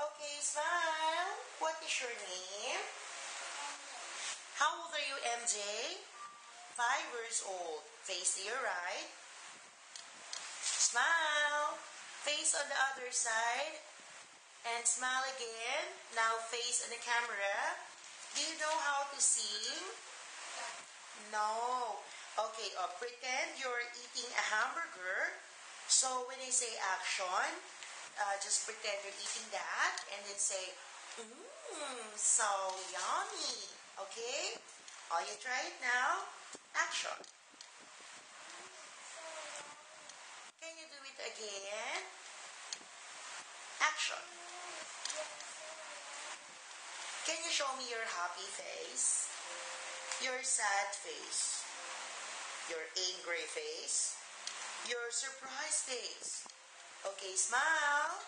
Okay, smile. What is your name? How old are you, MJ? Five years old. Face to your right. Smile. Face on the other side. And smile again. Now face on the camera. Do you know how to sing? No. Okay, uh, pretend you're eating a hamburger. So when I say action, uh, just pretend you're eating that and then say, mmm, so yummy. Okay? Are you try it now? Action. Can you do it again? Action. Can you show me your happy face? Your sad face? Your angry face? Your surprise face? Okay, smile.